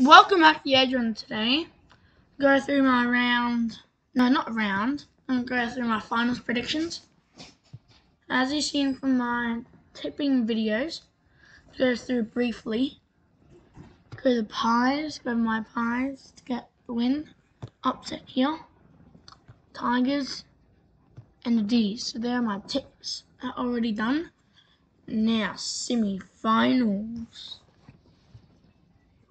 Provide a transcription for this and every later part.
Welcome back to Yeah Jordan today. Go through my round, no, not round. I'm going to go through my finals predictions. As you've seen from my tipping videos, go through briefly. Go the pies, go my pies to get the win. Upset here. Tigers and the D's. So there are my tips are already done. Now, semi-finals.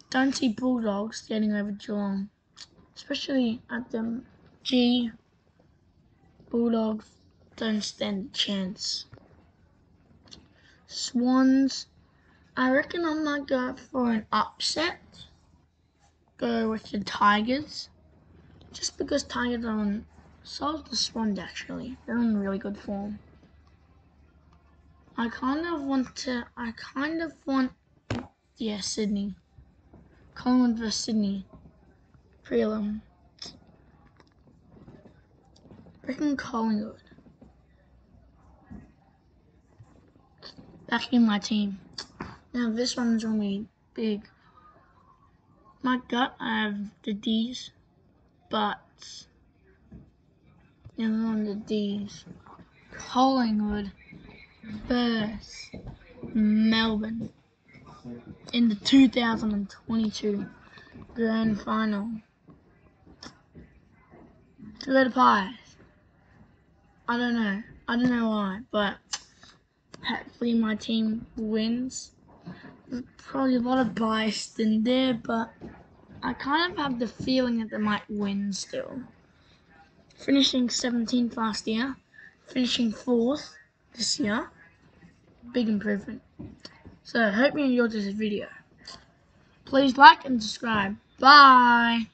Don't see Bulldogs getting over Geelong, especially at the G. Bulldogs don't stand a chance. Swans, I reckon I might go for an upset. Go with the Tigers, just because Tigers are on. So the Swans actually. They're in really good form. I kind of want to. I kind of want. Yeah, Sydney. Collingwood vs Sydney prelim. Freaking Collingwood. Back in my team. Now this one's be big. My gut, I have the D's, but and on the D's. Collingwood versus Melbourne in the 2022 Grand Final. To Pies. I don't know. I don't know why, but hopefully my team wins. There's probably a lot of bias in there, but I kind of have the feeling that they might win still. Finishing 17th last year, finishing 4th this year. Big improvement. So, I hope you enjoyed this video. Please like and subscribe. Bye!